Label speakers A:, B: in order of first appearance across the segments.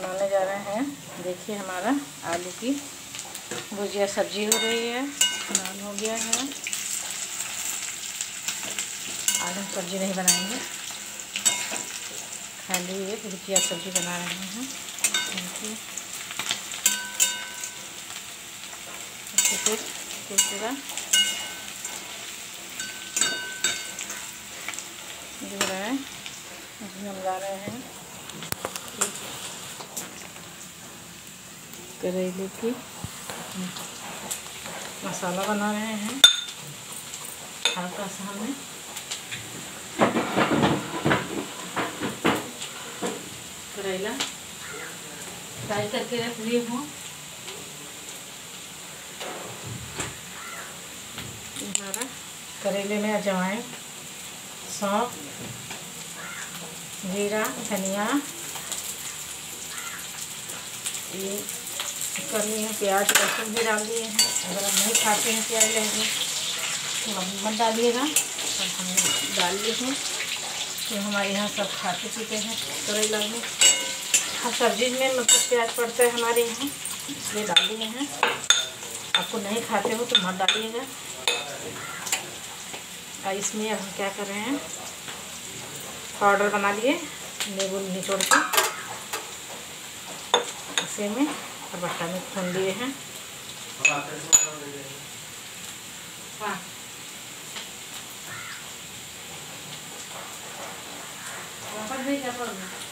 A: बनाने जा रहे हैं। देखिए हमारा आलू की भुजिया सब्ज़ी हो रही है, नान हो गया है। आलू सब्ज़ी नहीं बनाएँगे। खाली ये भुजिया सब्ज़ी बना रहे हैं। देखिए। जो है, उसमें मिला रहे हैं। करेले की। मसाला बना रहे हैं। हल्का सा हमें। करेला। फ्राई करके रख लिए हूँ। हमारा करेले में अजवाइन, सौंफ, जीरा, धनिया कर लिए हैं, प्याज लहसुन भी डाल दिए हैं। अगर हम नहीं खाते हैं प्याज, लहसुन तो हम मत डालिएगा। तो हमने डाल लिए हैं। तो हमारे यहाँ सब खाते पीते हैं। करेला में हर सब्ज़ी में मतलब प्याज पड़ता है हमारे यहाँ। इसलिए डाल दिए हैं। आपको नहीं खाते हो तो मत डालिएगा। और इसमें हम क्या कर रहे हैं? पाउडर बना लिए नींबू निचोड़ के। इसे में और बट्टा में भून लिए हैं वापस नहीं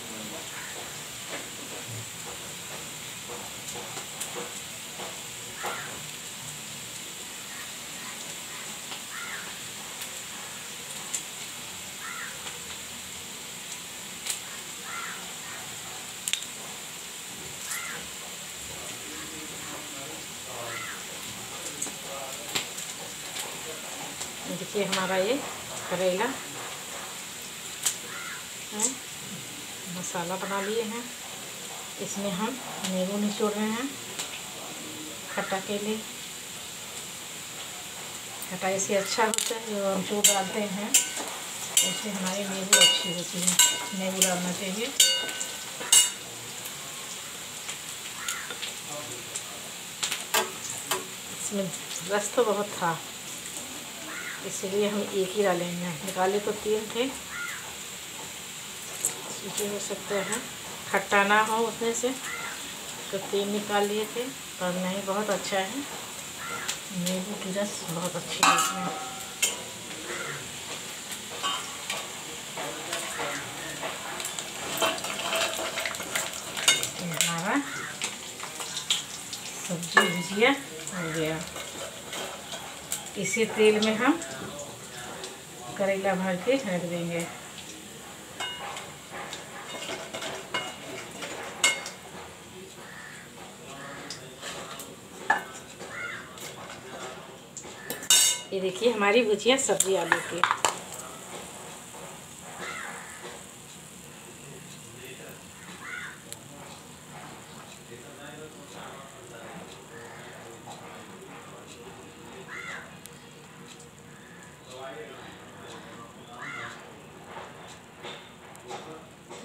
A: देखिए हमारा ये करेला। है, मसाला बना लिए हैं। इसमें हम नींबू निचोड़ रहे हैं, खट्टा के लिए खटाई से अच्छा होता है, जो हम चूर डालते हैं, उससे हमारी नींबू अच्छी होती है। नींबू डालना चाहिए। इसमें रस तो बहुत था। इसलिए हम एक ही डालेंगे। निकाले तो तीन थे। हो सकता है। खट्टा ना हो उसमें से। तो तीन निकाल लिए थे। और नहीं, बहुत अच्छा है। नींबू की रस बहुत अच्छी है इसमें हमारा सब्ज़ी भुजिया हो गया इसी तेल में हम करेला भर के रख देंगे। ये देखिए हमारी भुजिया सब्ज़ी आलू की।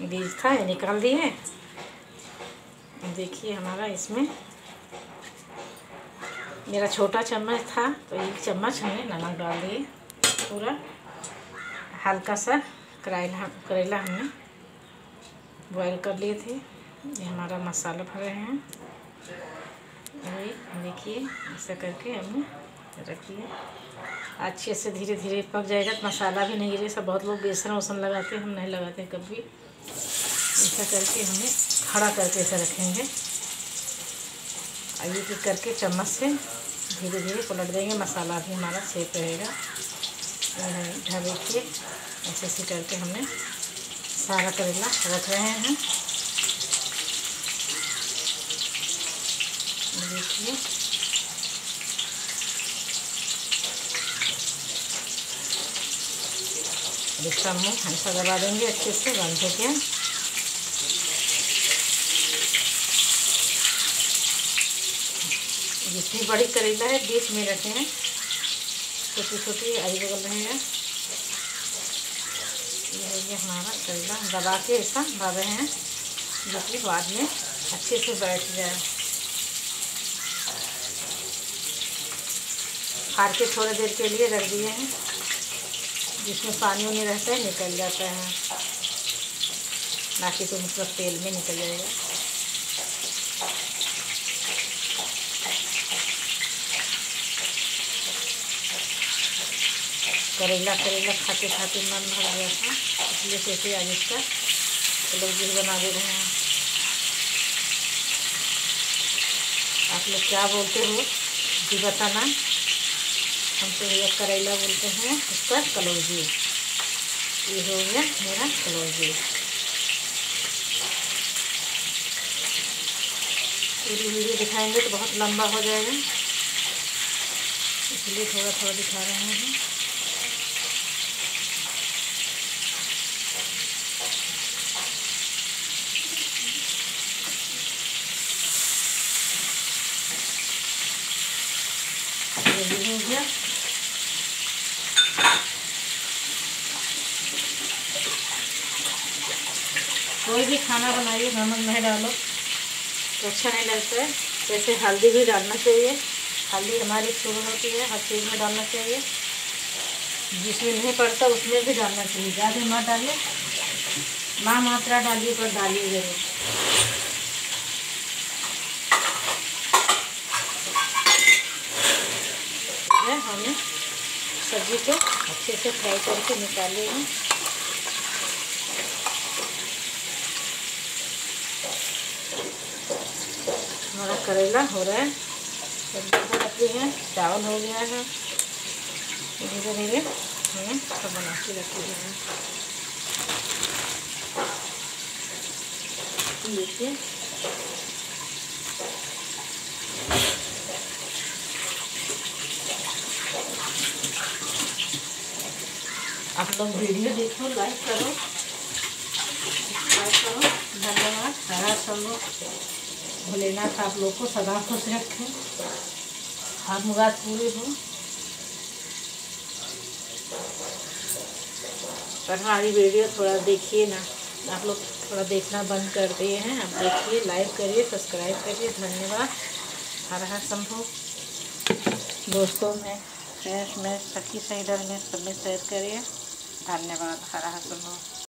A: बीज था ये निकाल दिए देखिए हमारा इसमें मेरा छोटा चम्मच था तो एक चम्मच हमने नमक डाल दिए पूरा हल्का सा करेला करेला हमने बॉईल कर लिए थे ये हमारा मसाला भर हैं ये देखिए ऐसा करके हमने रख अच्छे से धीरे धीरे पक जाएगा तो मसाला भी नहीं गिरे सब बहुत लोग बेसन वसन लगाते हैं हम नहीं लगाते कभी ऐसा करके हमें खड़ा करके ऐसा रखेंगे। और ये करके चम्मच से धीरे धीरे पलट देंगे। मसाला भी हमारा सेफ़ रहेगा। इधर के ऐसे ऐसे करके हमने सारा करेला रख रहे हैं देखिए इसका मुँह हंसा दबा देंगे अच्छे से, बंद हो गया। जितनी बड़ी करेला है बीच में रखे हैं। छोटी छोटी आई बगल रहेगा ये हमारा करेला। दबा के ऐसा दबा हैं, जो कि बाद में अच्छे से बैठ जाए। फाड़ के थोड़ी देर के लिए रख दिए हैं। जिसमें पानी उनी रहता है, निकल जाता है। बाकी तो मतलब तेल में निकल जाएगा। करेला करेला खाते खाते मन भर गया था, इसलिए सोचे आज इसका चलो तो बना दे रहे हैं। आप लोग क्या बोलते हो? जी बताना। हम तो ये करेला बोलते हैं, उसका कलौजी। ये हो गया मेरा कलौजी। पूरी वीडियो दिखाएँगे तो बहुत लंबा हो जाएगा। इसलिए थोड़ा थोड़ा दिखा रहे हैं गया कोई भी खाना बनाइए, नमक नहीं डालो। तो अच्छा नहीं लगता है। जैसे हल्दी भी डालना चाहिए। हल्दी हमारी शुरू होती है, हर चीज़ में डालना चाहिए। जिसमें नहीं पड़ता उसमें भी डालना चाहिए। ज़्यादा मत डालिए। माँ मात्रा डालिए पर डालिए ज़रूर। हमें सब्ज़ी को अच्छे से फ्राई करके निकालेंगे हमारा करेला हो रहा है। सब्ज़ी रखी है। चावल हो गया है। धीरे धीरे हमें सब बना के रखी है। देखिए। आप लोग वीडियो देखो लाइक करो। सब्सक्राइब करो। धन्यवाद। हरा सब लोग। भोलेनाथ, आप लोग को सदा खुश रखें। हर मुराद पूरी हो। पर हमारी वीडियो थोड़ा देखिए ना। आप लोग थोड़ा देखना बंद कर दिए हैं। आप देखिए लाइक करिए सब्सक्राइब करिए। धन्यवाद। हर हर संभव। दोस्तों, में फ्रेंड्स में, सखी सही में सब में शेयर करिए। धन्यवाद। हर हर संभव।